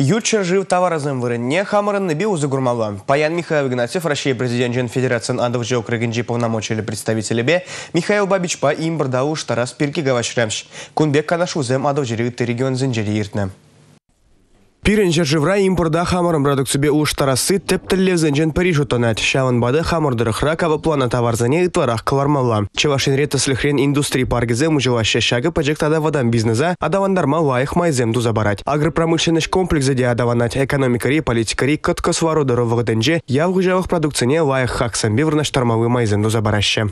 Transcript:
Ютчер жив товаразым вырынне хамырын небе узы гурмала. Паян Михаил Игнатьев, Россия президент Жен Федерациян андов жеок регенджи полномочили представители бе, Михаил Бабичпа им бардауш тарас пирки гавашремш. Кунбек канаш узем адов жири регион зенджери иртне. Пирен живра импорда хамырым продукцию уж тарасы тептелле зенжен Париж утонат. Шаван бады хамырдырыхра кава плана товарзане итварах калармалла. Чевашин рета слихрен индустрии паргизе мужеваще шага проектада водан бизнеса, адавандарма лайх майзем дузабарать. Агропромышленность комплекс де адаванать экономикари, политикари, катко сваро дорогого денже, я в гужевых продукцине лайх хаксам биврна штормовый майзем дузабараще.